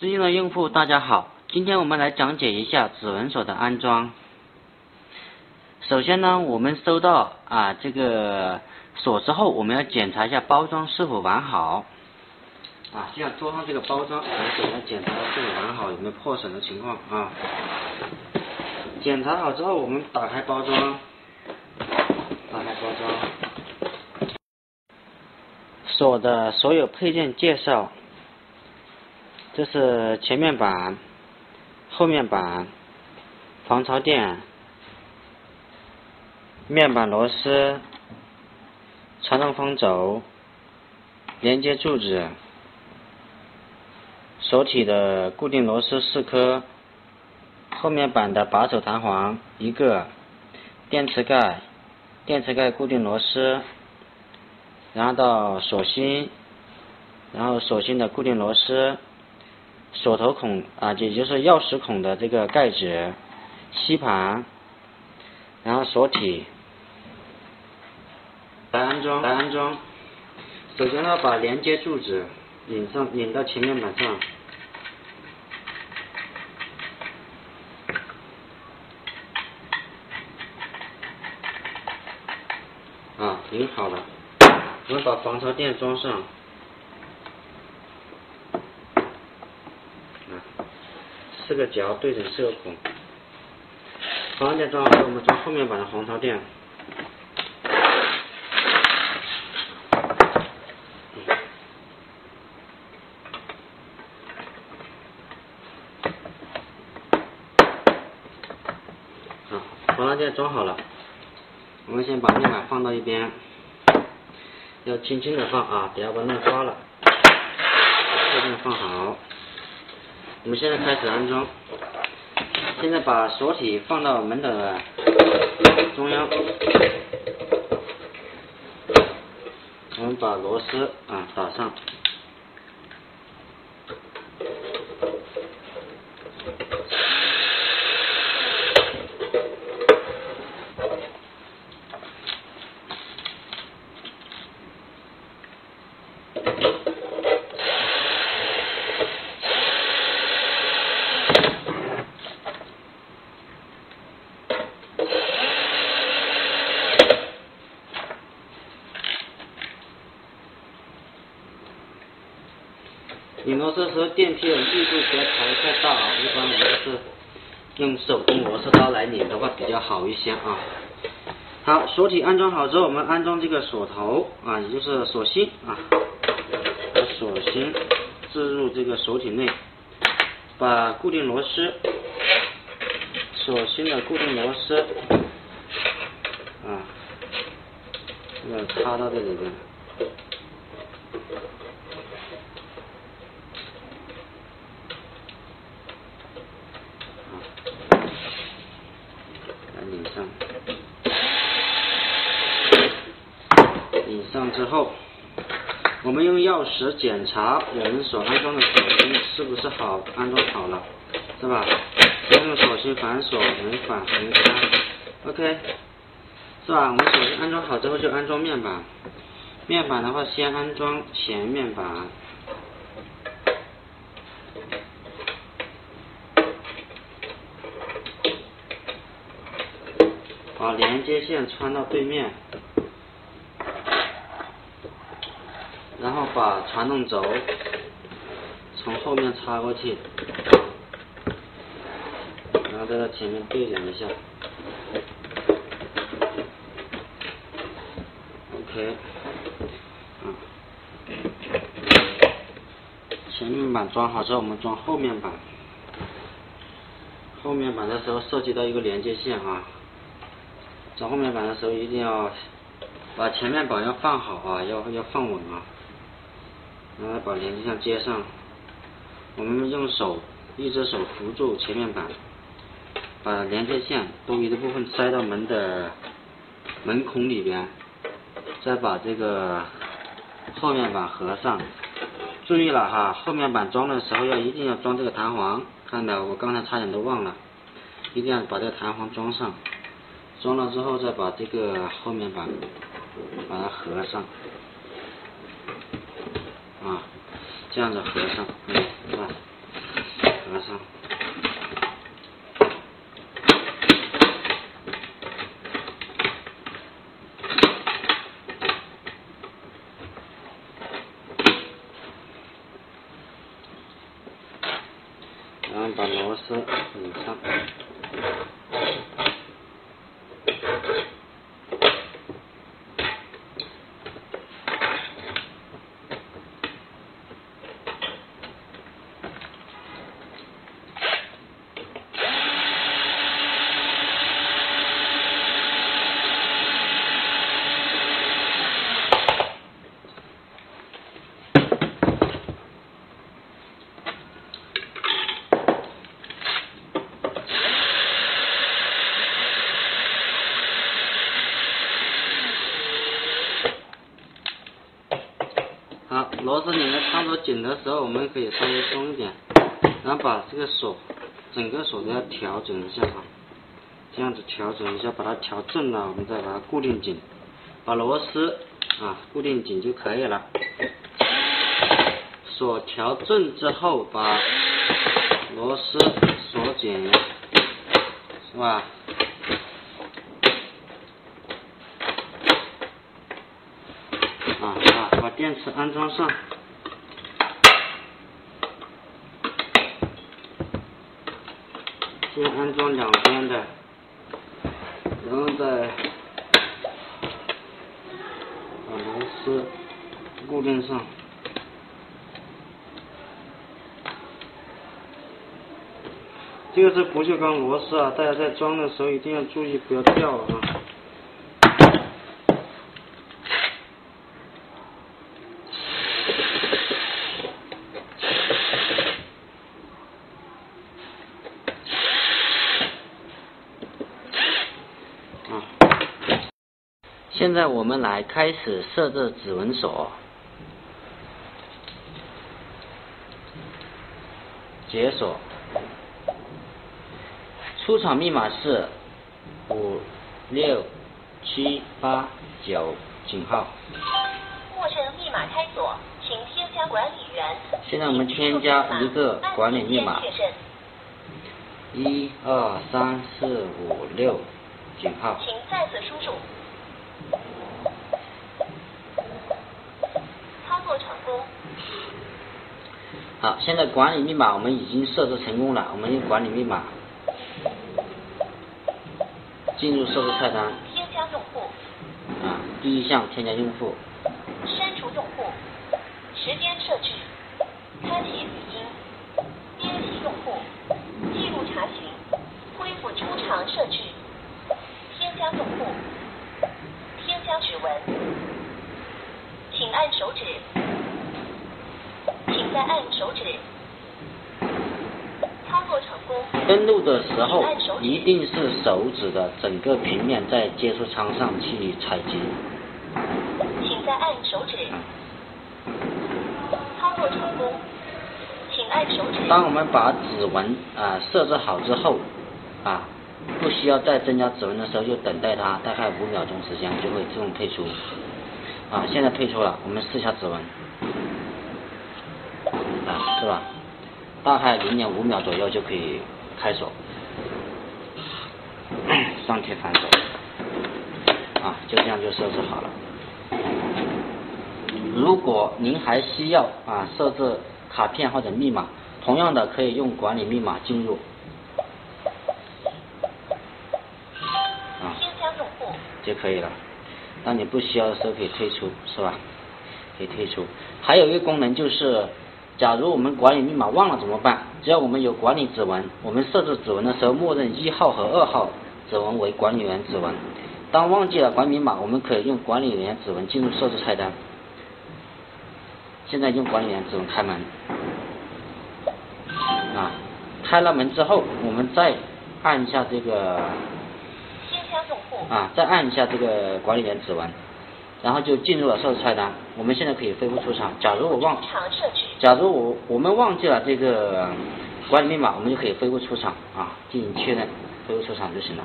尊敬的用户，大家好，今天我们来讲解一下指纹锁的安装。首先呢，我们收到啊这个锁之后，我们要检查一下包装是否完好。啊，就像桌上这个包装，我们首先检查是否完好，有没有破损的情况啊。检查好之后，我们打开包装，打开包装，锁的所有配件介绍。这是前面板、后面板、防潮垫、面板螺丝、传动风轴、连接柱子、锁体的固定螺丝四颗、后面板的把手弹簧一个、电池盖、电池盖固定螺丝，然后到锁芯，然后锁芯的固定螺丝。锁头孔啊，也就是钥匙孔的这个盖子、吸盘，然后锁体来安装，来安装。首先呢，把连接柱子拧上，拧到前面板上，啊，拧好了。我们把防潮垫装上。四个角对准四个孔，防潮垫装好后，我们装后面板的防潮垫。好，防潮垫装好了，我们先把面板放到一边，要轻轻的放啊，不要把弄花了，把配件放好。我们现在开始安装。现在把锁体放到门的中央，我们把螺丝啊打上。这时候电梯的力度不要调太大啊，一般我们是用手工螺丝刀来拧的话比较好一些啊。好，锁体安装好之后，我们安装这个锁头啊，也就是锁芯啊，把锁芯置入这个锁体内，把固定螺丝，锁芯的固定螺丝啊，这个插到这里边。拧上，拧上之后，我们用钥匙检查我们所安装的锁芯是不是好安装好了，是吧？先用锁芯反锁，门反门开，OK，是吧？我们锁芯安装好之后就安装面板，面板的话先安装前面板。把连接线穿到对面，然后把传动轴从后面插过去，然后再到前面对准一下，OK，前面板装好之后，我们装后面板，后面板的时候涉及到一个连接线啊。装后面板的时候一定要把前面板要放好啊，要要放稳啊，然后把连接线接上。我们用手一只手扶住前面板，把连接线多余的部分塞到门的门孔里边，再把这个后面板合上。注意了哈，后面板装的时候要一定要装这个弹簧，看到我刚才差点都忘了，一定要把这个弹簧装上。装了之后，再把这个后面板把它合上，这样子合上嗯嗯合上然后把螺丝拧上螺丝拧的差不多紧的时候，我们可以稍微松一点，然后把这个锁，整个锁都要调整一下啊，这样子调整一下，把它调正了，我们再把它固定紧，把螺丝啊固定紧就可以了。锁调正之后，把螺丝锁紧，是吧？啊啊，把电池安装上，先安装两边的，然后再把螺丝固定上。这个是不锈钢螺丝啊，大家在装的时候一定要注意，不要掉了啊。啊，现在我们来开始设置指纹锁，解锁，出厂密码是五六七八九井号。陌生密码开锁，请添加管理员。现在我们添加一个管理密码一二三四五六井号。请再次输入。操作成功，好，现在管理密码我们已经设置成功了，我们用管理密码进入设置菜单。添加用户，啊，第一项添加用户，删除用户，时间设置，开启语音，编辑用户，记录查询，恢复出厂设置，添加用户，添加指纹，请按手指，请再按手指。操作成功，登录的时候一定是手指的整个平面在接触舱上去采集。请再按手指。啊操作成功，请按手指。当我们把指纹啊设置好之后啊，不需要再增加指纹的时候，就等待它大概五秒钟时间就会自动退出。啊，现在退出了，我们试一下指纹，啊，是吧？大概零点五秒左右就可以开锁，上贴反锁，啊，就这样就设置好了。如果您还需要啊设置卡片或者密码，同样的可以用管理密码进入，啊就可以了。当你不需要的时候可以退出，是吧？可以退出。还有一个功能就是，假如我们管理密码忘了怎么办？只要我们有管理指纹，我们设置指纹的时候，默认一号和二号指纹为管理员指纹。当忘记了管理密码，我们可以用管理员指纹进入设置菜单。现在用管理员指纹开门，啊，开了门之后，我们再按一下这个啊，再按一下这个管理员指纹，然后就进入了设置菜单。我们现在可以恢复出厂。假如我忘假如我我们忘记了这个管理密码，我们就可以恢复出厂啊，进行确认，恢复出厂就行了。